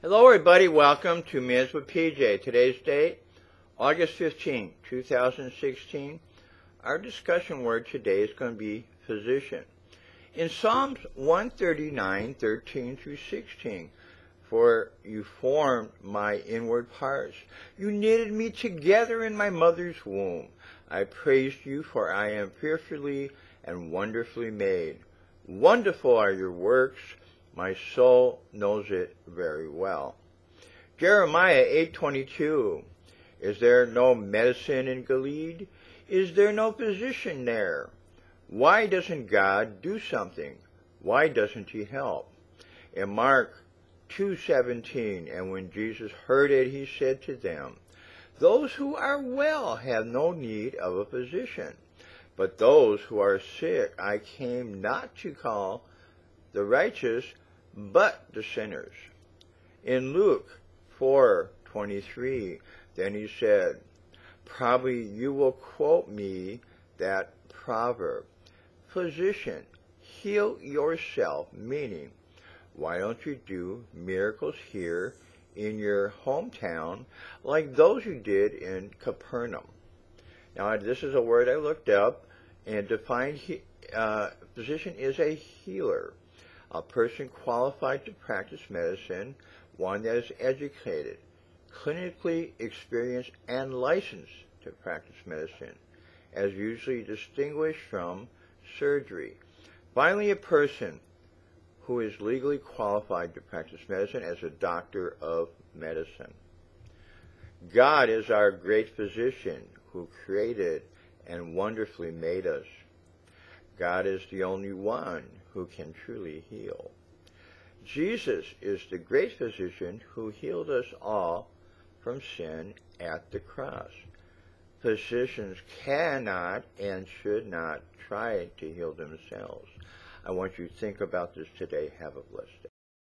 Hello, everybody. Welcome to Minutes with PJ. Today's date, August 15, 2016. Our discussion word today is going to be physician. In Psalms 139, 13 through 16, for you formed my inward parts. You knitted me together in my mother's womb. I praised you, for I am fearfully and wonderfully made. Wonderful are your works my soul knows it very well. Jeremiah 8:22 Is there no medicine in Gilead? Is there no physician there? Why doesn't God do something? Why doesn't he help? In Mark 2:17 and when Jesus heard it he said to them Those who are well have no need of a physician but those who are sick I came not to call the righteous but the sinners. In Luke 4:23, then he said, probably you will quote me that proverb, physician, heal yourself, meaning, why don't you do miracles here in your hometown like those you did in Capernaum? Now, this is a word I looked up and defined uh, physician is a healer a person qualified to practice medicine, one that is educated, clinically experienced, and licensed to practice medicine, as usually distinguished from surgery. Finally, a person who is legally qualified to practice medicine as a doctor of medicine. God is our great physician who created and wonderfully made us. God is the only one who can truly heal. Jesus is the great physician who healed us all from sin at the cross. Physicians cannot and should not try to heal themselves. I want you to think about this today. Have a blessed day.